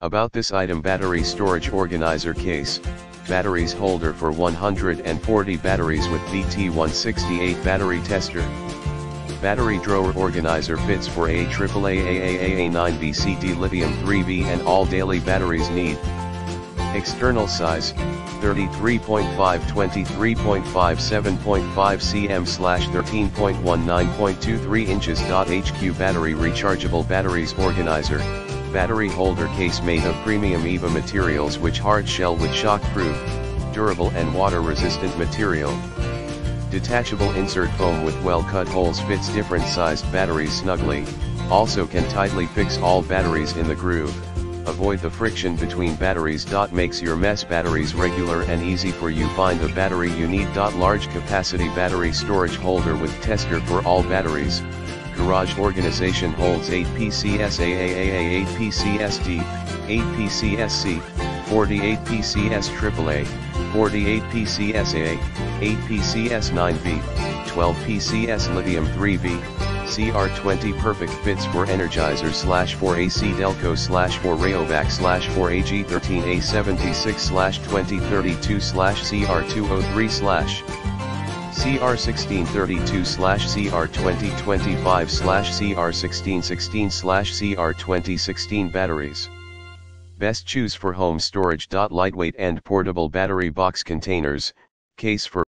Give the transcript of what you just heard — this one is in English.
About this item battery storage organizer case, batteries holder for 140 batteries with BT168 battery tester. Battery drawer organizer fits for a AAA AAA9BCD lithium 3V and all daily batteries need. External size, 33.5 23.5 7.5 cm slash 13.19.23 inches. HQ battery rechargeable batteries organizer, battery holder case made of premium EVA materials which hard shell with shock proof, durable and water resistant material. Detachable insert foam with well cut holes fits different sized batteries snugly, also can tightly fix all batteries in the groove avoid the friction between batteries. Makes your mess batteries regular and easy for you find the battery you need. Large capacity battery storage holder with tester for all batteries. Garage organization holds 8 PCS AAA 8 PCS D, 8 PCS C, 48 PCS AAA, 48 PCS A, 8 PCS 9V, 12 PCS Lithium 3V, CR20 perfect fits for Energizer slash 4AC Delco slash 4 Rayovac slash 4 AG13A76 slash 2032 slash CR203 slash CR1632 slash CR2025 slash CR1616 slash CR2016 batteries. Best choose for home storage. Lightweight and portable battery box containers, case for